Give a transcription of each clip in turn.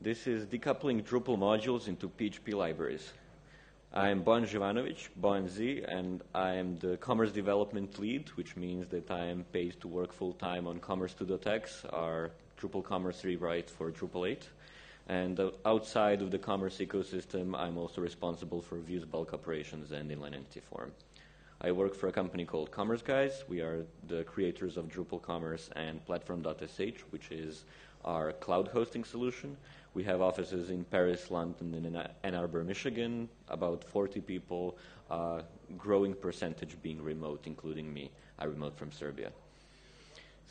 This is decoupling Drupal modules into PHP libraries. I am Bojan Živanovic, Bojan Z, and I am the commerce development lead, which means that I am paid to work full time on Commerce2.x, our Drupal commerce rewrite for Drupal 8. And uh, outside of the commerce ecosystem, I'm also responsible for Views bulk operations and inline entity form. I work for a company called Commerce Guys. We are the creators of Drupal Commerce and Platform.sh, which is our cloud hosting solution. We have offices in Paris, London, and Ann Arbor, Michigan, about 40 people, uh, growing percentage being remote, including me. I remote from Serbia.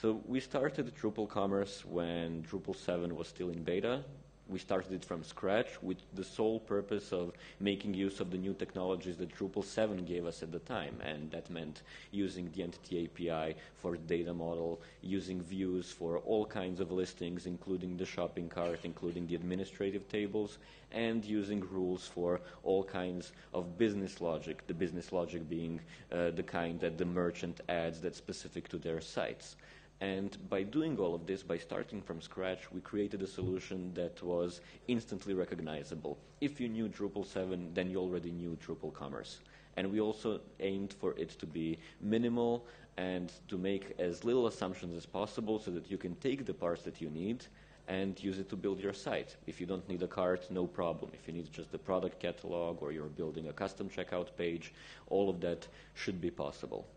So we started Drupal Commerce when Drupal 7 was still in beta we started it from scratch with the sole purpose of making use of the new technologies that Drupal 7 gave us at the time. And that meant using the entity API for data model, using views for all kinds of listings, including the shopping cart, including the administrative tables, and using rules for all kinds of business logic, the business logic being uh, the kind that the merchant adds that's specific to their sites. And by doing all of this, by starting from scratch, we created a solution that was instantly recognizable. If you knew Drupal 7, then you already knew Drupal Commerce. And we also aimed for it to be minimal and to make as little assumptions as possible so that you can take the parts that you need and use it to build your site. If you don't need a cart, no problem. If you need just the product catalog or you're building a custom checkout page, all of that should be possible.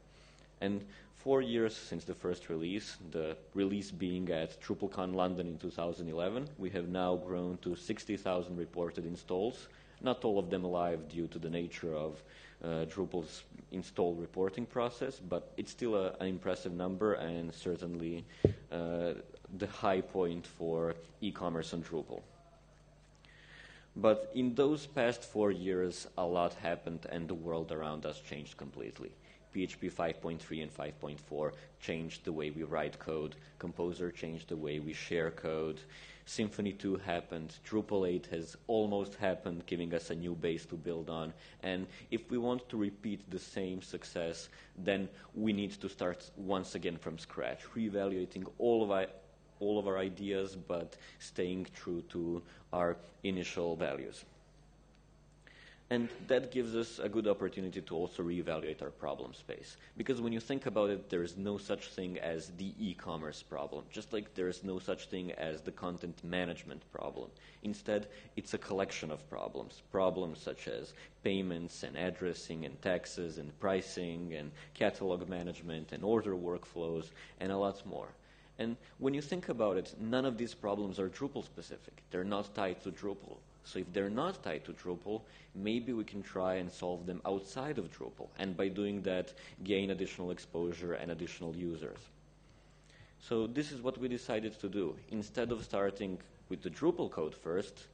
And four years since the first release, the release being at DrupalCon London in 2011, we have now grown to 60,000 reported installs. Not all of them live due to the nature of uh, Drupal's install reporting process, but it's still a, an impressive number and certainly uh, the high point for e-commerce on Drupal. But in those past four years, a lot happened and the world around us changed completely. PHP 5.3 and 5.4 changed the way we write code. Composer changed the way we share code. Symfony 2 happened. Drupal 8 has almost happened, giving us a new base to build on. And if we want to repeat the same success, then we need to start once again from scratch, reevaluating all of our all of our ideas, but staying true to our initial values. And that gives us a good opportunity to also reevaluate our problem space. Because when you think about it, there is no such thing as the e commerce problem, just like there is no such thing as the content management problem. Instead, it's a collection of problems. Problems such as payments and addressing and taxes and pricing and catalog management and order workflows and a lot more. And when you think about it, none of these problems are Drupal specific. They're not tied to Drupal. So if they're not tied to Drupal, maybe we can try and solve them outside of Drupal, and by doing that, gain additional exposure and additional users. So this is what we decided to do. Instead of starting with the Drupal code first,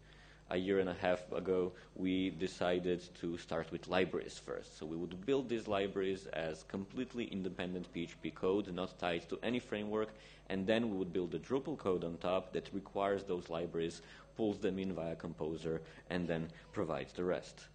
a year and a half ago, we decided to start with libraries first. So we would build these libraries as completely independent PHP code, not tied to any framework, and then we would build the Drupal code on top that requires those libraries pulls them in via Composer, and then provides the rest.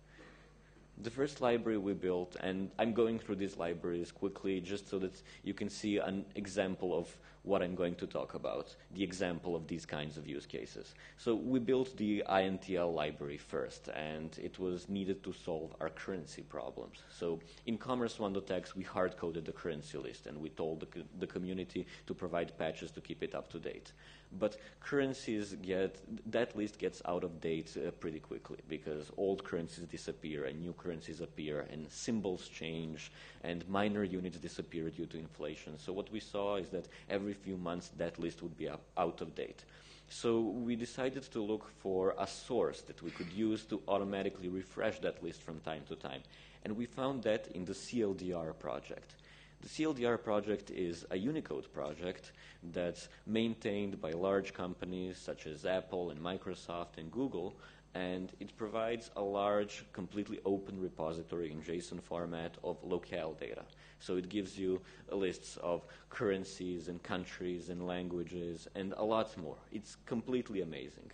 The first library we built, and I'm going through these libraries quickly just so that you can see an example of what I'm going to talk about, the example of these kinds of use cases. So we built the INTL library first, and it was needed to solve our currency problems. So in Commerce1.x, we hard-coded the currency list, and we told the, co the community to provide patches to keep it up to date. But currencies get, that list gets out of date uh, pretty quickly because old currencies disappear and new currencies appear and symbols change and minor units disappear due to inflation. So what we saw is that every few months that list would be out of date. So we decided to look for a source that we could use to automatically refresh that list from time to time. And we found that in the CLDR project. The CLDR project is a Unicode project that's maintained by large companies such as Apple and Microsoft and Google, and it provides a large, completely open repository in JSON format of locale data. So it gives you lists of currencies and countries and languages and a lot more. It's completely amazing.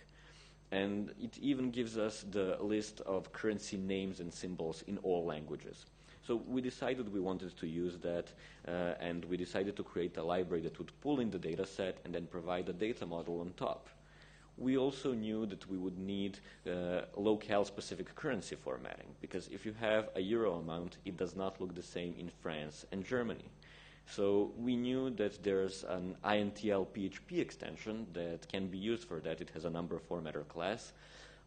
And it even gives us the list of currency names and symbols in all languages. So we decided we wanted to use that, uh, and we decided to create a library that would pull in the data set and then provide a data model on top. We also knew that we would need uh, locale-specific currency formatting because if you have a euro amount, it does not look the same in France and Germany. So we knew that there's an INTL PHP extension that can be used for that. It has a number formatter class,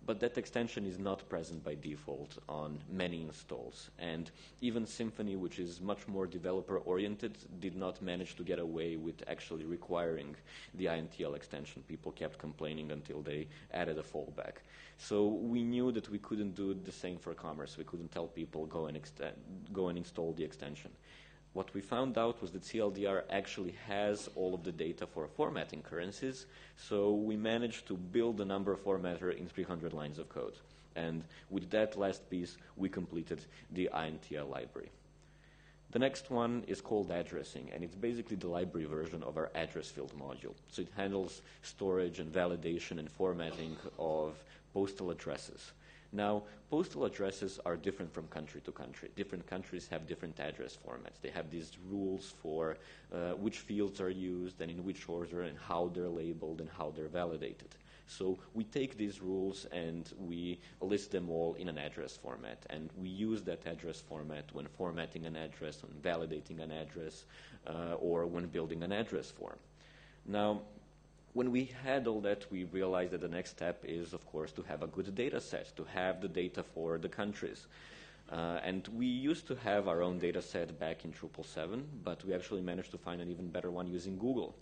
but that extension is not present by default on many installs. And even Symfony, which is much more developer-oriented, did not manage to get away with actually requiring the INTL extension. People kept complaining until they added a fallback. So we knew that we couldn't do the same for commerce. We couldn't tell people go and, go and install the extension. What we found out was that CLDR actually has all of the data for formatting currencies, so we managed to build a number formatter in 300 lines of code. And with that last piece, we completed the INTL library. The next one is called addressing, and it's basically the library version of our address field module. So it handles storage and validation and formatting of postal addresses. Now, postal addresses are different from country to country. Different countries have different address formats. They have these rules for uh, which fields are used and in which order and how they're labeled and how they're validated. So we take these rules and we list them all in an address format. And we use that address format when formatting an address, when validating an address, uh, or when building an address form. Now, when we had all that, we realized that the next step is, of course, to have a good data set, to have the data for the countries. Uh, and we used to have our own data set back in Drupal 7, but we actually managed to find an even better one using Google.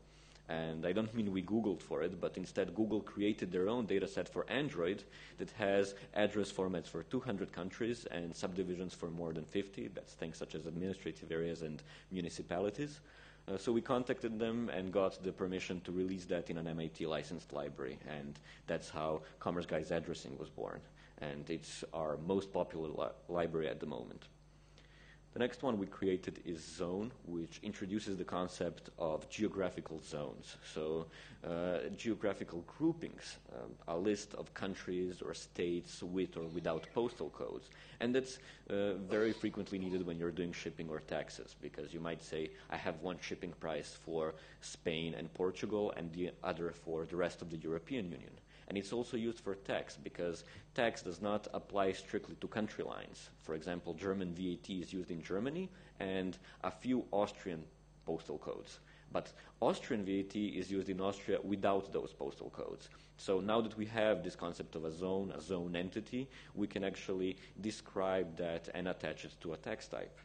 And I don't mean we Googled for it, but instead Google created their own data set for Android that has address formats for 200 countries and subdivisions for more than 50. That's things such as administrative areas and municipalities. Uh, so we contacted them and got the permission to release that in an MIT licensed library, and that's how Commerce Guys addressing was born. And it's our most popular li library at the moment. The next one we created is Zone, which introduces the concept of geographical zones. So, uh, geographical groupings, um, a list of countries or states with or without postal codes. And that's uh, very frequently needed when you're doing shipping or taxes, because you might say, I have one shipping price for Spain and Portugal and the other for the rest of the European Union. And it's also used for tax because tax does not apply strictly to country lines. For example, German VAT is used in Germany and a few Austrian postal codes. But Austrian VAT is used in Austria without those postal codes. So now that we have this concept of a zone, a zone entity, we can actually describe that and attach it to a tax type.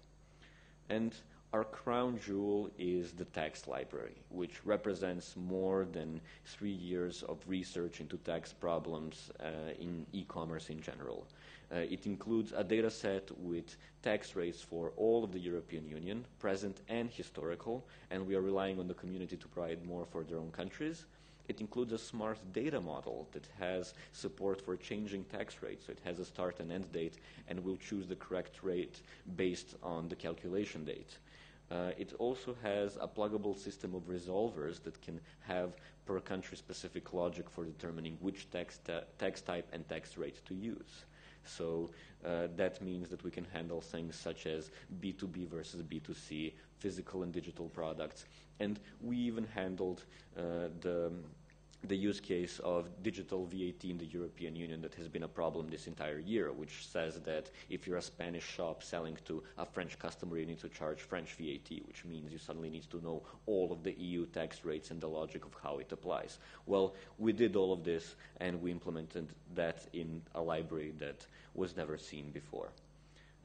And our crown jewel is the tax library, which represents more than three years of research into tax problems uh, in e-commerce in general. Uh, it includes a data set with tax rates for all of the European Union, present and historical, and we are relying on the community to provide more for their own countries. It includes a smart data model that has support for changing tax rates. So it has a start and end date and will choose the correct rate based on the calculation date. Uh, it also has a pluggable system of resolvers that can have per country specific logic for determining which tax, tax type and tax rate to use. So uh, that means that we can handle things such as B2B versus B2C, physical and digital products. And we even handled uh, the the use case of digital VAT in the European Union that has been a problem this entire year, which says that if you're a Spanish shop selling to a French customer, you need to charge French VAT, which means you suddenly need to know all of the EU tax rates and the logic of how it applies. Well, we did all of this and we implemented that in a library that was never seen before.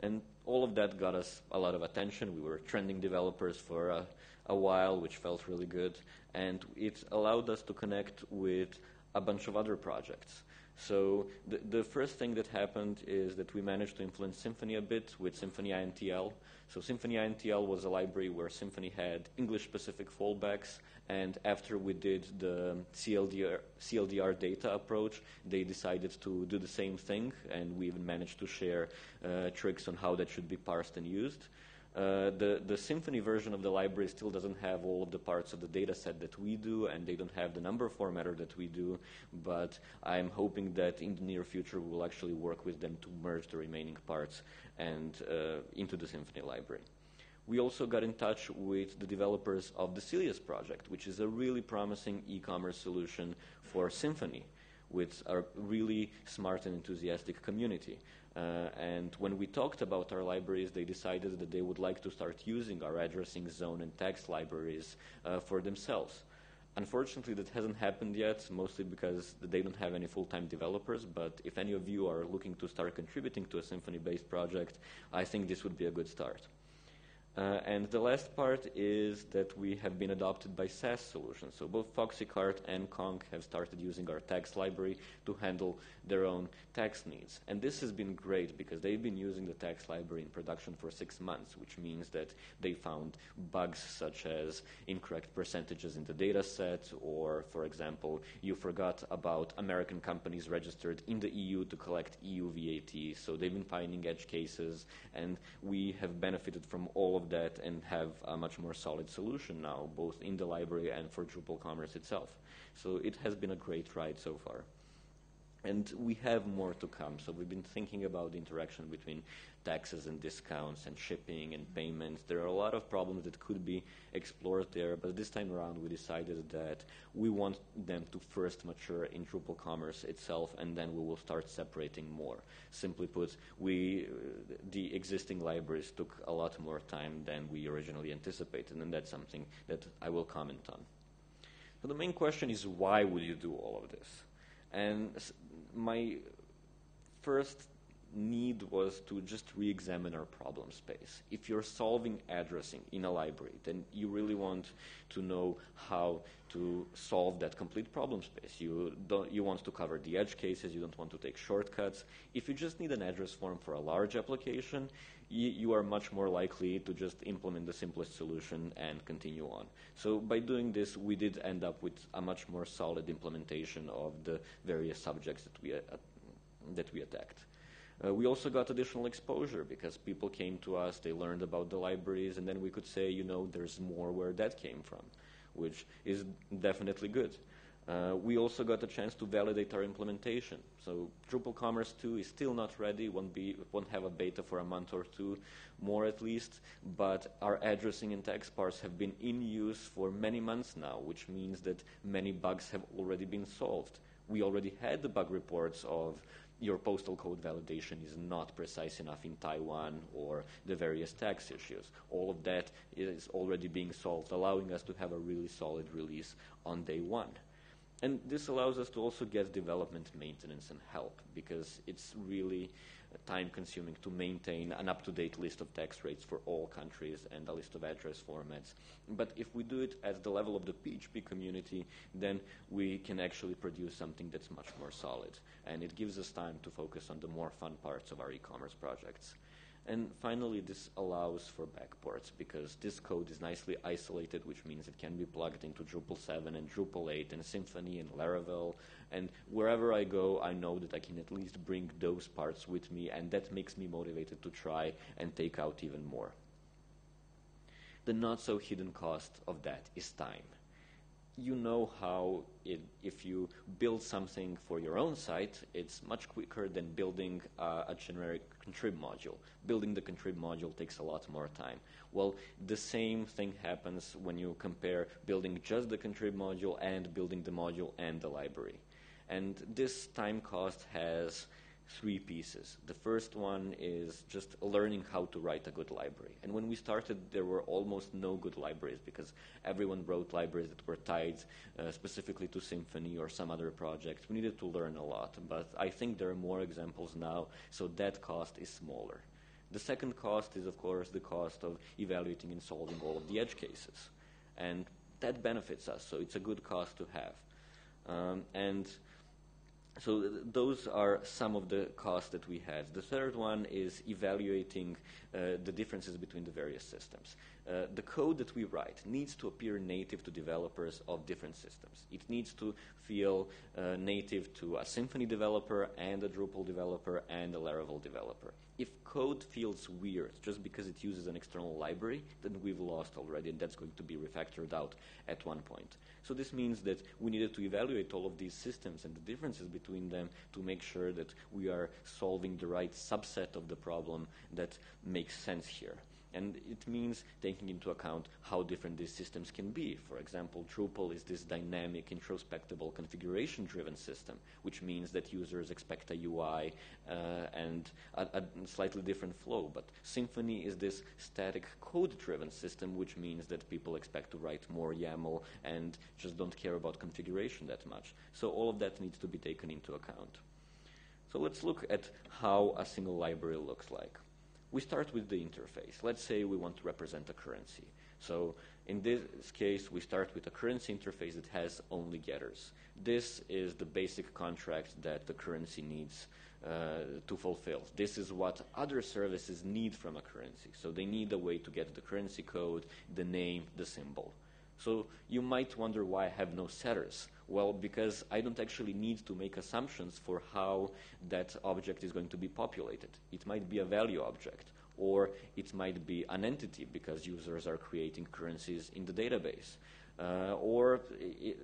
And all of that got us a lot of attention. We were trending developers for a, a while, which felt really good and it allowed us to connect with a bunch of other projects. So the, the first thing that happened is that we managed to influence Symfony a bit with Symfony INTL. So Symfony INTL was a library where Symfony had English-specific fallbacks, and after we did the CLDR, CLDR, data approach, they decided to do the same thing, and we even managed to share uh, tricks on how that should be parsed and used. Uh, the, the Symfony version of the library still doesn't have all of the parts of the data set that we do, and they don't have the number formatter that we do, but I'm hoping that in the near future we will actually work with them to merge the remaining parts and uh, into the Symfony library. We also got in touch with the developers of the Sylius project, which is a really promising e-commerce solution for Symfony. With a really smart and enthusiastic community. Uh, and when we talked about our libraries, they decided that they would like to start using our addressing zone and tax libraries uh, for themselves. Unfortunately, that hasn't happened yet, mostly because they don't have any full-time developers, but if any of you are looking to start contributing to a Symfony-based project, I think this would be a good start. Uh, and the last part is that we have been adopted by SaaS solutions. So both FoxyCart and Konk have started using our tax library to handle their own tax needs. And this has been great because they've been using the tax library in production for six months, which means that they found bugs such as incorrect percentages in the data set, or, for example, you forgot about American companies registered in the EU to collect EU VAT. So they've been finding edge cases, and we have benefited from all of that and have a much more solid solution now, both in the library and for Drupal Commerce itself. So it has been a great ride so far. And we have more to come. So we've been thinking about the interaction between taxes and discounts and shipping and payments. There are a lot of problems that could be explored there, but this time around we decided that we want them to first mature in Drupal Commerce itself, and then we will start separating more. Simply put, we, the existing libraries took a lot more time than we originally anticipated, and that's something that I will comment on. So the main question is why would you do all of this? And my first need was to just re-examine our problem space. If you're solving addressing in a library, then you really want to know how to solve that complete problem space. You, don't, you want to cover the edge cases, you don't want to take shortcuts. If you just need an address form for a large application, you, are much more likely to just implement the simplest solution and continue on. So by doing this, we did end up with a much more solid implementation of the various subjects that we, uh, that we attacked. Uh, we also got additional exposure because people came to us, they learned about the libraries, and then we could say, you know, there's more where that came from, which is definitely good. Uh, we also got a chance to validate our implementation. So Drupal Commerce 2 is still not ready, won't, be, won't have a beta for a month or two more at least, but our addressing and tax parts have been in use for many months now, which means that many bugs have already been solved. We already had the bug reports of your postal code validation is not precise enough in Taiwan or the various tax issues. All of that is already being solved, allowing us to have a really solid release on day one. And this allows us to also get development maintenance and help because it's really uh, time consuming to maintain an up-to-date list of tax rates for all countries and a list of address formats. But if we do it at the level of the PHP community, then we can actually produce something that's much more solid. And it gives us time to focus on the more fun parts of our e-commerce projects. And finally, this allows for backports because this code is nicely isolated, which means it can be plugged into Drupal 7 and Drupal 8 and Symfony and Laravel. And wherever I go, I know that I can at least bring those parts with me, and that makes me motivated to try and take out even more. The not so hidden cost of that is time you know how it, if you build something for your own site, it's much quicker than building uh, a generic contrib module. Building the contrib module takes a lot more time. Well, the same thing happens when you compare building just the contrib module and building the module and the library. And this time cost has three pieces. The first one is just learning how to write a good library. And when we started, there were almost no good libraries because everyone wrote libraries that were tied uh, specifically to Symfony or some other project. We needed to learn a lot, but I think there are more examples now, so that cost is smaller. The second cost is, of course, the cost of evaluating and solving all of the edge cases. And that benefits us, so it's a good cost to have. Um, and so th those are some of the costs that we had. The third one is evaluating uh, the differences between the various systems. Uh, the code that we write needs to appear native to developers of different systems. It needs to feel uh, native to a Symfony developer and a Drupal developer and a Laravel developer. If code feels weird just because it uses an external library, then we've lost already, and that's going to be refactored out at one point. So this means that we needed to evaluate all of these systems and the differences between them to make sure that we are solving the right subset of the problem that makes sense here. And it means taking into account how different these systems can be. For example, Drupal is this dynamic, introspectable, configuration-driven system, which means that users expect a UI uh, and a, a, slightly different flow. But Symfony is this static code-driven system, which means that people expect to write more YAML and just don't care about configuration that much. So all of that needs to be taken into account. So let's look at how a single library looks like. We start with the interface. Let's say we want to represent a currency. So in this case, we start with a currency interface that has only getters. This is the basic contract that the currency needs uh, to fulfill. This is what other services need from a currency. So they need a way to get the currency code, the name, the symbol. So you might wonder why I have no setters. Well, because I don't actually need to make assumptions for how that object is going to be populated. It might be a value object, or it might be an entity because users are creating currencies in the database. Uh, or it,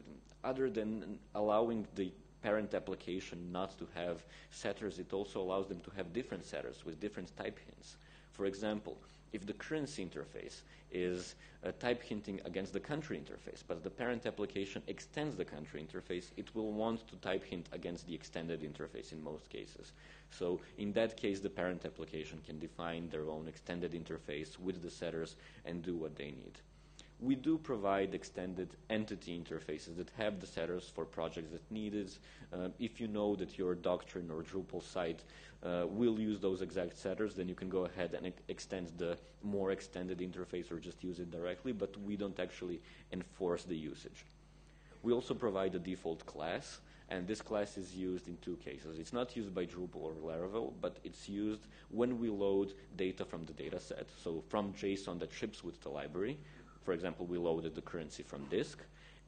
other than allowing the parent application not to have setters, it also allows them to have different setters with different type hints. For example, if the currency interface is uh, type hinting against the country interface, but the parent application extends the country interface, it will want to type hint against the extended interface in most cases. So in that case, the parent application can define their own extended interface with the setters and do what they need. We do provide extended entity interfaces that have the setters for projects that need it. Uh, if you know that your Doctrine or Drupal site uh, will use those exact setters, then you can go ahead and extend the more extended interface or just use it directly, but we don't actually enforce the usage. We also provide a default class, and this class is used in two cases. It's not used by Drupal or Laravel, but it's used when we load data from the data set, so from JSON that ships with the library. For example, we loaded the currency from disk,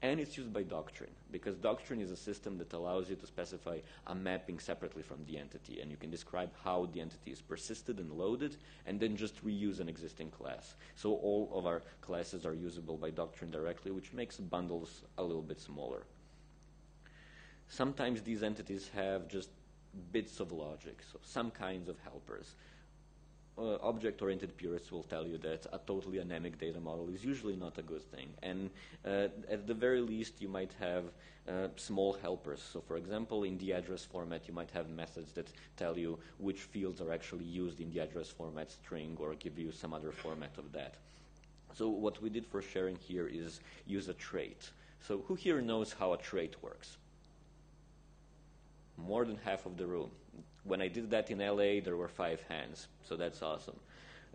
and it's used by Doctrine because Doctrine is a system that allows you to specify a mapping separately from the entity, and you can describe how the entity is persisted and loaded, and then just reuse an existing class. So all of our classes are usable by Doctrine directly, which makes bundles a little bit smaller. Sometimes these entities have just bits of logic, so some kinds of helpers uh, object-oriented purists will tell you that a totally anemic data model is usually not a good thing. And uh, at the very least, you might have uh, small helpers. So for example, in the address format, you might have methods that tell you which fields are actually used in the address format string or give you some other format of that. So what we did for sharing here is use a trait. So who here knows how a trait works? More than half of the room when I did that in LA, there were five hands, so that's awesome.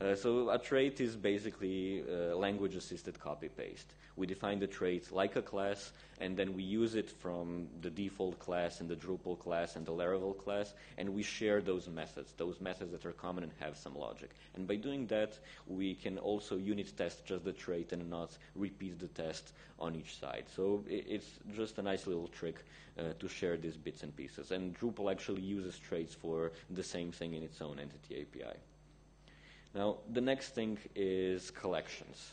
Uh, so a trait is basically uh, language-assisted copy-paste. We define the trait like a class, and then we use it from the default class and the Drupal class and the Laravel class, and we share those methods, those methods that are common and have some logic. And by doing that, we can also unit test just the trait and not repeat the test on each side. So it's just a nice little trick uh, to share these bits and pieces. And Drupal actually uses traits for the same thing in its own entity API. Now, the next thing is collections.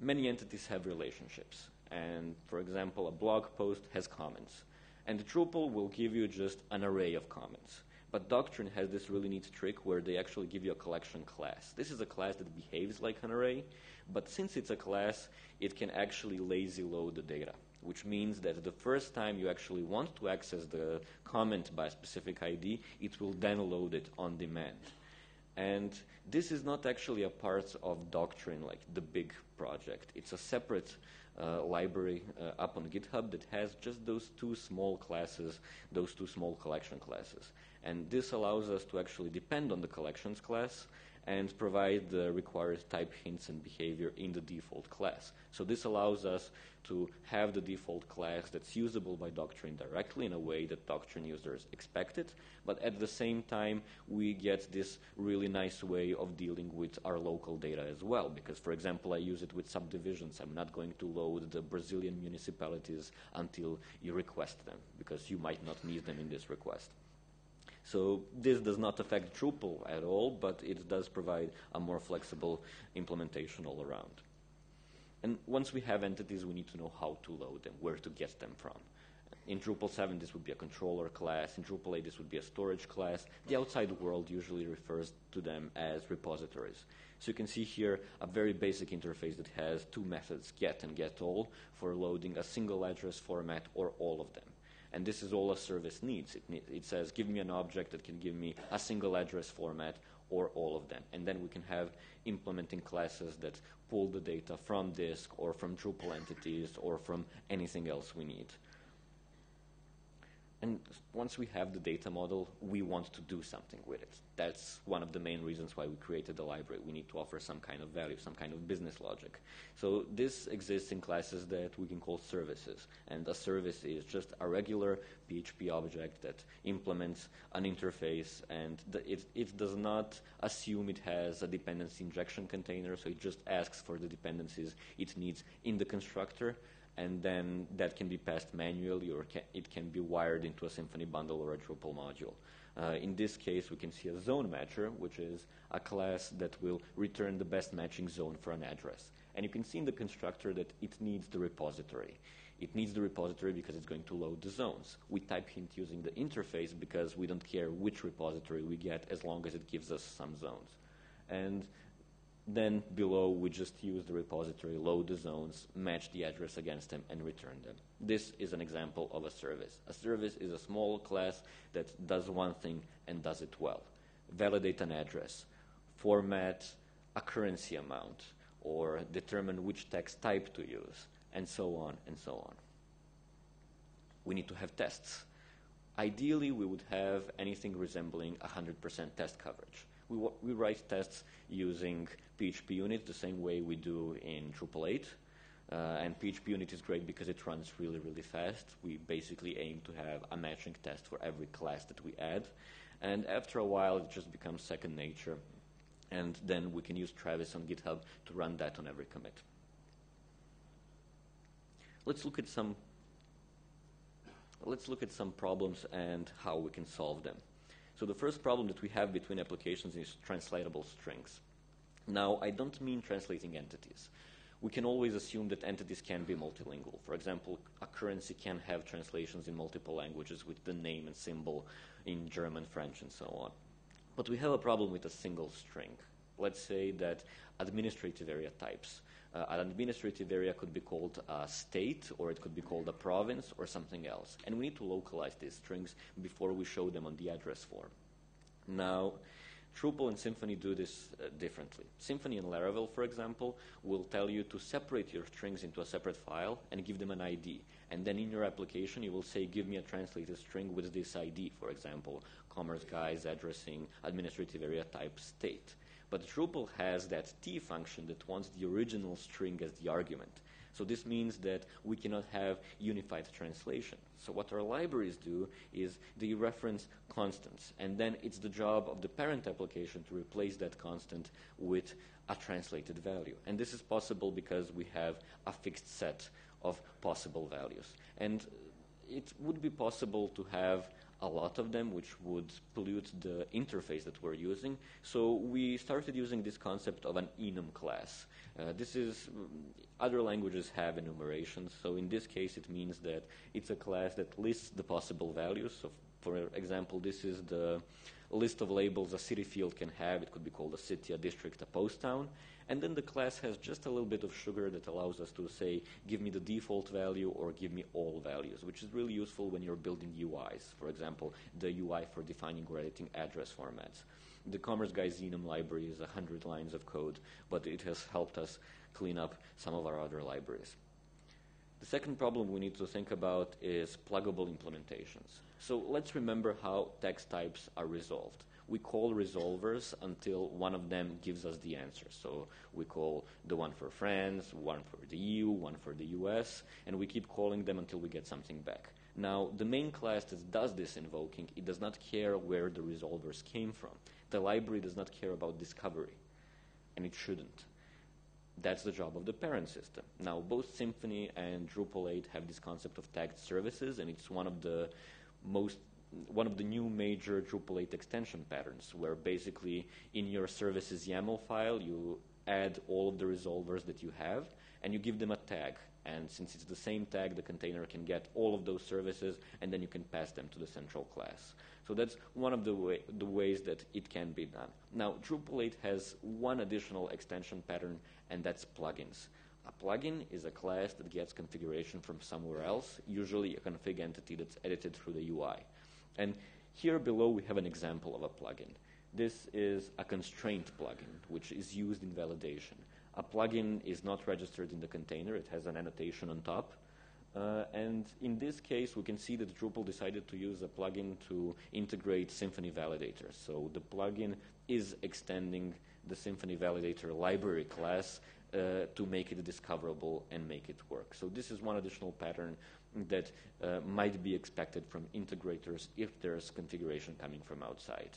Many entities have relationships. And for example, a blog post has comments. And Drupal will give you just an array of comments. But Doctrine has this really neat trick where they actually give you a collection class. This is a class that behaves like an array, but since it's a class, it can actually lazy load the data, which means that the first time you actually want to access the comment by a specific ID, it will then load it on demand. And this is not actually a part of Doctrine, like the big project. It's a separate uh, library uh, up on GitHub that has just those two small classes, those two small collection classes. And this allows us to actually depend on the collections class and provide the required type hints and behavior in the default class. So this allows us to have the default class that's usable by Doctrine directly in a way that Doctrine users expect it, but at the same time, we get this really nice way of dealing with our local data as well, because, for example, I use it with subdivisions. I'm not going to load the Brazilian municipalities until you request them, because you might not need them in this request. So this does not affect Drupal at all, but it does provide a more flexible implementation all around. And once we have entities, we need to know how to load them, where to get them from. In Drupal 7, this would be a controller class. In Drupal 8, this would be a storage class. The outside world usually refers to them as repositories. So you can see here a very basic interface that has two methods, get and get all, for loading a single address format or all of them. And this is all a service needs. It, it says, give me an object that can give me a single address format or all of them. And then we can have implementing classes that pull the data from disk or from Drupal entities or from anything else we need. And once we have the data model, we want to do something with it. That's one of the main reasons why we created the library. We need to offer some kind of value, some kind of business logic. So this exists in classes that we can call services. And a service is just a regular PHP object that implements an interface and it, it does not assume it has a dependency injection container, so it just asks for the dependencies it needs in the constructor and then that can be passed manually or ca it can be wired into a Symfony bundle or a Drupal module. Uh, in this case, we can see a zone matcher, which is a class that will return the best matching zone for an address. And you can see in the constructor that it needs the repository. It needs the repository because it's going to load the zones. We type hint using the interface because we don't care which repository we get as long as it gives us some zones. And then below, we just use the repository, load the zones, match the address against them, and return them. This is an example of a service. A service is a small class that does one thing and does it well. Validate an address, format a currency amount, or determine which tax type to use, and so on and so on. We need to have tests. Ideally, we would have anything resembling 100% test coverage we, we write tests using PHP unit the same way we do in Drupal 8. Uh, and PHP unit is great because it runs really, really fast. We basically aim to have a matching test for every class that we add. And after a while, it just becomes second nature. And then we can use Travis on GitHub to run that on every commit. Let's look at some let's look at some problems and how we can solve them. So the first problem that we have between applications is translatable strings. Now, I don't mean translating entities. We can always assume that entities can be multilingual. For example, a currency can have translations in multiple languages with the name and symbol in German, French, and so on. But we have a problem with a single string. Let's say that administrative area types. Uh, an administrative area could be called a state, or it could be called a province, or something else. And we need to localize these strings before we show them on the address form. Now, Drupal and Symfony do this uh, differently. Symfony and Laravel, for example, will tell you to separate your strings into a separate file and give them an ID. And then in your application, you will say, give me a translated string with this ID, for example, commerce guys, addressing, administrative area type, state. But Drupal has that T function that wants the original string as the argument. So this means that we cannot have unified translation. So what our libraries do is they reference constants, and then it's the job of the parent application to replace that constant with a translated value. And this is possible because we have a fixed set of possible values. And it would be possible to have a lot of them, which would pollute the interface that we're using. So we started using this concept of an enum class. Uh, this is, other languages have enumerations, so in this case it means that it's a class that lists the possible values. So for example, this is the list of labels a city field can have. It could be called a city, a district, a post town. And then the class has just a little bit of sugar that allows us to say, give me the default value or give me all values, which is really useful when you're building UIs. For example, the UI for defining or editing address formats. The Commerce Guys Enum library is 100 lines of code, but it has helped us clean up some of our other libraries. The second problem we need to think about is pluggable implementations. So let's remember how tax types are resolved we call resolvers until one of them gives us the answer. So we call the one for France, one for the EU, one for the US, and we keep calling them until we get something back. Now, the main class that does this invoking, it does not care where the resolvers came from. The library does not care about discovery, and it shouldn't. That's the job of the parent system. Now, both Symfony and Drupal 8 have this concept of tagged services, and it's one of the most one of the new major Drupal 8 extension patterns, where basically in your services YAML file, you add all of the resolvers that you have, and you give them a tag. And since it's the same tag, the container can get all of those services, and then you can pass them to the central class. So that's one of the, way, the ways that it can be done. Now, Drupal 8 has one additional extension pattern, and that's plugins. A plugin is a class that gets configuration from somewhere else, usually a config entity that's edited through the UI. And here below we have an example of a plugin. This is a constraint plugin, which is used in validation. A plugin is not registered in the container. It has an annotation on top. Uh, and in this case, we can see that Drupal decided to use a plugin to integrate Symfony Validator. So the plugin is extending the Symfony Validator library class uh, to make it discoverable and make it work. So this is one additional pattern that uh, might be expected from integrators if there's configuration coming from outside.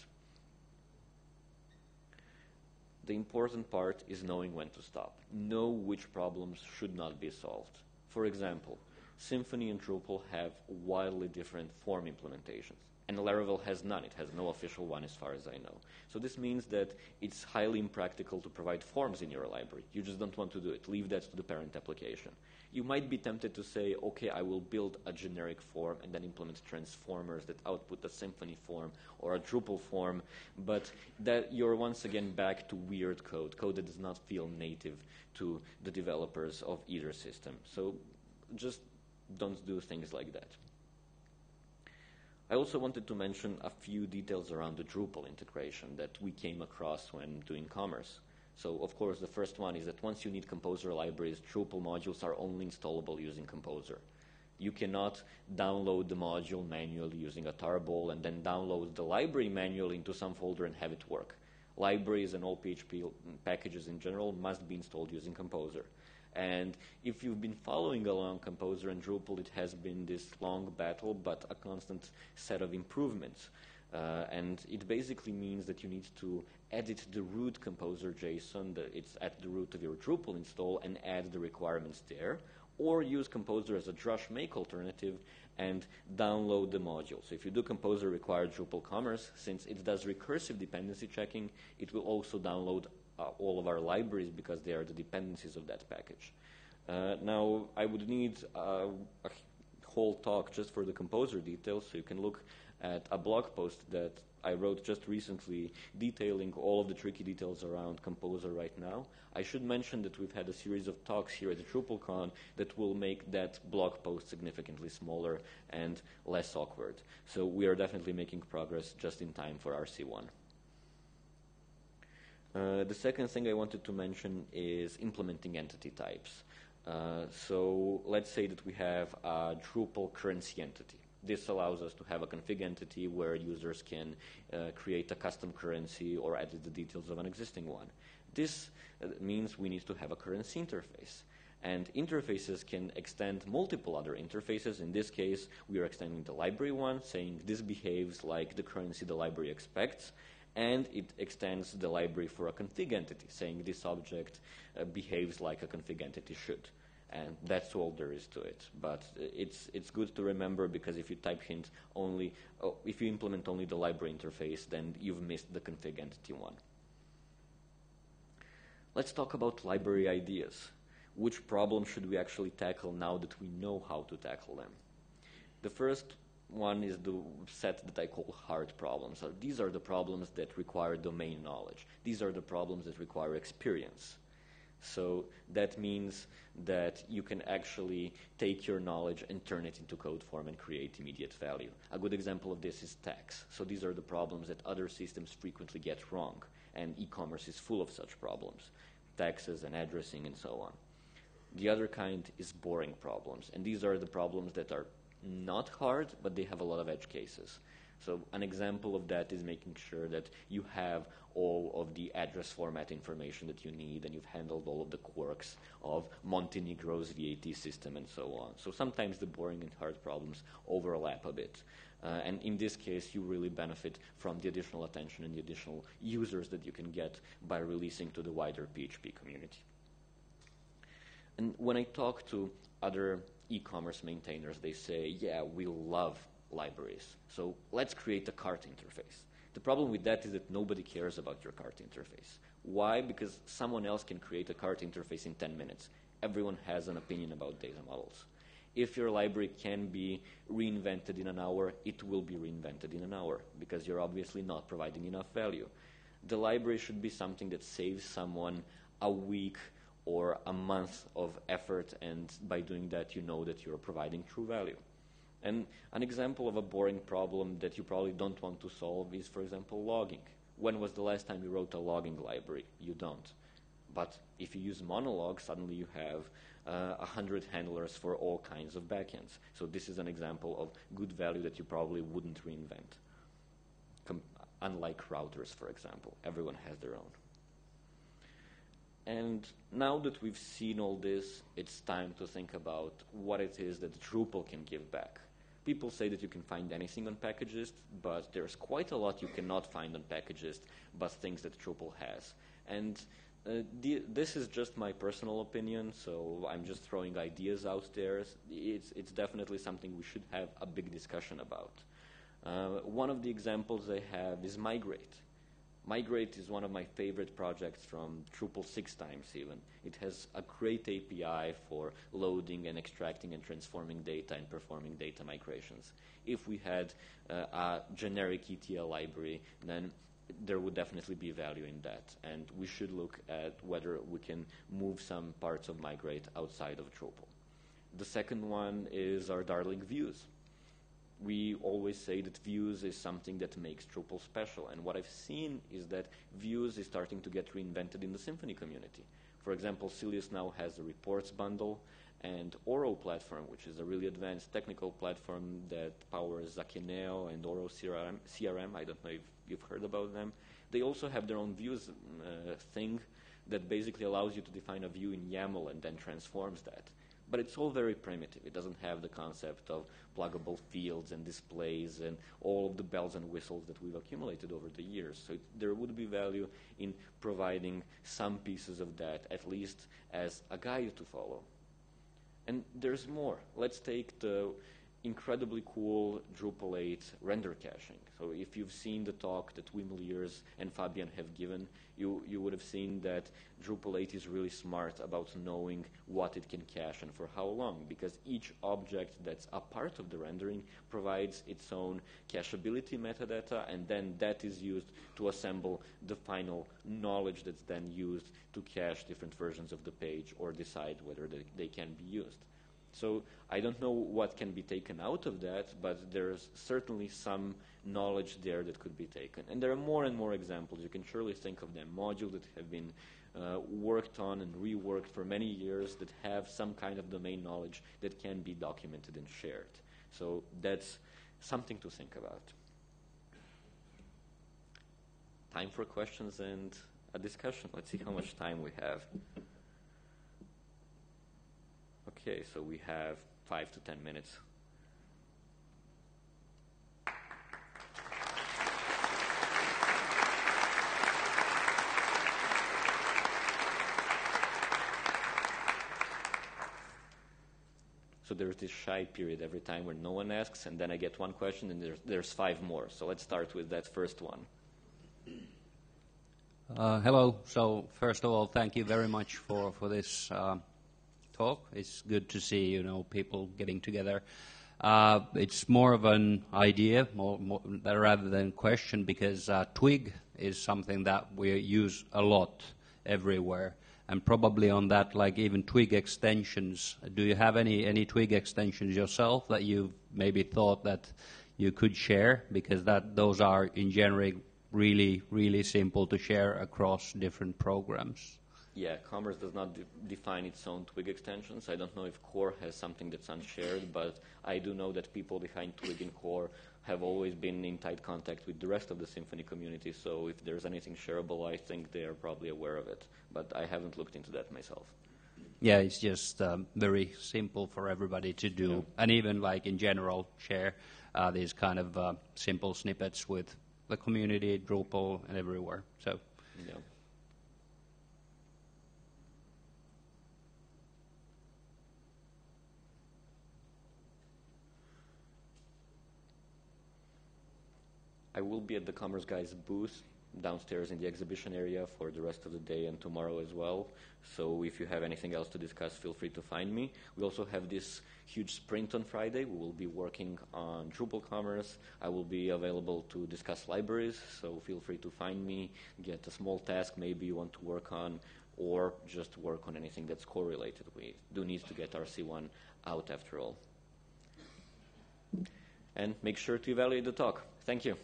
The important part is knowing when to stop. Know which problems should not be solved. For example, Symfony and Drupal have wildly different form implementations. And Laravel has none. It has no official one as far as I know. So this means that it's highly impractical to provide forms in your library. You just don't want to do it. Leave that to the parent application. You might be tempted to say, okay, I will build a generic form and then implement transformers that output a Symfony form or a Drupal form, but that you're once again back to weird code, code that does not feel native to the developers of either system. So just don't do things like that. I also wanted to mention a few details around the Drupal integration that we came across when doing commerce. So, of course, the first one is that once you need Composer libraries, Drupal modules are only installable using Composer. You cannot download the module manually using a tarball and then download the library manually into some folder and have it work. Libraries and all PHP packages in general must be installed using Composer. And if you've been following along Composer and Drupal, it has been this long battle, but a constant set of improvements. Uh, and it basically means that you need to edit the root composer JSON, that it's at the root of your Drupal install, and add the requirements there, or use Composer as a drush make alternative and download the module. So if you do Composer require Drupal Commerce, since it does recursive dependency checking, it will also download all of our libraries because they are the dependencies of that package. Uh, now, I would need uh, a whole talk just for the composer details, so you can look at a blog post that I wrote just recently detailing all of the tricky details around Composer right now. I should mention that we've had a series of talks here at the DrupalCon that will make that blog post significantly smaller and less awkward. So we are definitely making progress just in time for RC1. Uh, the second thing I wanted to mention is implementing entity types. Uh, so let's say that we have a Drupal currency entity. This allows us to have a config entity where users can uh, create a custom currency or edit the details of an existing one. This uh, means we need to have a currency interface. And interfaces can extend multiple other interfaces. In this case, we are extending the library one, saying this behaves like the currency the library expects and it extends the library for a config entity, saying this object uh, behaves like a config entity should. And that's all there is to it. But uh, it's, it's good to remember because if you type hint only, oh, if you implement only the library interface, then you've missed the config entity one. Let's talk about library ideas. Which problem should we actually tackle now that we know how to tackle them? The first one is the set that I call hard problems. So these are the problems that require domain knowledge. These are the problems that require experience. So that means that you can actually take your knowledge and turn it into code form and create immediate value. A good example of this is tax. So these are the problems that other systems frequently get wrong, and e-commerce is full of such problems, taxes and addressing and so on. The other kind is boring problems, and these are the problems that are not hard, but they have a lot of edge cases. So an example of that is making sure that you have all of the address format information that you need and you've handled all of the quirks of Montenegro's VAT system and so on. So sometimes the boring and hard problems overlap a bit. Uh, and in this case, you really benefit from the additional attention and the additional users that you can get by releasing to the wider PHP community. And when I talk to other e-commerce maintainers, they say, yeah, we love libraries. So let's create a cart interface. The problem with that is that nobody cares about your cart interface. Why? Because someone else can create a cart interface in 10 minutes. Everyone has an opinion about data models. If your library can be reinvented in an hour, it will be reinvented in an hour because you're obviously not providing enough value. The library should be something that saves someone a week or a month of effort, and by doing that, you know that you're providing true value. And an example of a boring problem that you probably don't want to solve is, for example, logging. When was the last time you wrote a logging library? You don't. But if you use Monolog, suddenly you have uh, 100 handlers for all kinds of backends. So this is an example of good value that you probably wouldn't reinvent. Com unlike routers, for example. Everyone has their own. And now that we've seen all this, it's time to think about what it is that Drupal can give back. People say that you can find anything on Packagist, but there's quite a lot you cannot find on Packagist, but things that Drupal has. And uh, the, this is just my personal opinion, so I'm just throwing ideas out there. It's, it's definitely something we should have a big discussion about. Uh, one of the examples I have is Migrate. Migrate is one of my favorite projects from Drupal 6 times even. It has a great API for loading and extracting and transforming data and performing data migrations. If we had uh, a generic ETL library, then there would definitely be value in that. And we should look at whether we can move some parts of Migrate outside of Drupal. The second one is our darling views we always say that views is something that makes Drupal special. And what I've seen is that views is starting to get reinvented in the Symfony community. For example, Sylius now has a reports bundle, and Oro platform, which is a really advanced technical platform that powers Akeneo and Oro CRM, CRM. I don't know if you've heard about them. They also have their own views uh, thing that basically allows you to define a view in YAML and then transforms that. But it's all very primitive. It doesn't have the concept of pluggable fields and displays and all of the bells and whistles that we've accumulated over the years. So it, there would be value in providing some pieces of that, at least as a guide to follow. And there's more. Let's take the incredibly cool Drupal 8 render caching. So if you've seen the talk that Wim Leers and Fabian have given, you, you would have seen that Drupal 8 is really smart about knowing what it can cache and for how long, because each object that's a part of the rendering provides its own cacheability metadata, and then that is used to assemble the final knowledge that's then used to cache different versions of the page or decide whether they, they can be used. So I don't know what can be taken out of that, but there's certainly some knowledge there that could be taken. And there are more and more examples. You can surely think of them, modules that have been uh, worked on and reworked for many years that have some kind of domain knowledge that can be documented and shared. So that's something to think about. Time for questions and a discussion. Let's see how much time we have. Okay, so we have five to ten minutes. So there's this shy period every time where no one asks, and then I get one question, and there's, there's five more. So let's start with that first one. Uh, hello. So first of all, thank you very much for, for this uh, talk. It's good to see you know people getting together. Uh, it's more of an idea more, more, rather than question because uh, Twig is something that we use a lot everywhere. And probably on that, like even Twig extensions, do you have any, any Twig extensions yourself that you've maybe thought that you could share? Because that those are in general really, really simple to share across different programs. Yeah, Commerce does not de define its own Twig extensions. I don't know if Core has something that's unshared, but I do know that people behind Twig and Core have always been in tight contact with the rest of the Symfony community, so if there's anything shareable, I think they are probably aware of it. But I haven't looked into that myself. Yeah, it's just um, very simple for everybody to do, yeah. and even like in general, share uh, these kind of uh, simple snippets with the community, Drupal, and everywhere. So. Yeah. I will be at the Commerce Guys booth downstairs in the exhibition area for the rest of the day and tomorrow as well. So if you have anything else to discuss, feel free to find me. We also have this huge sprint on Friday. We will be working on Drupal commerce. I will be available to discuss libraries, so feel free to find me, get a small task maybe you want to work on, or just work on anything that's correlated. We do need to get RC1 out after all. And make sure to evaluate the talk. Thank you.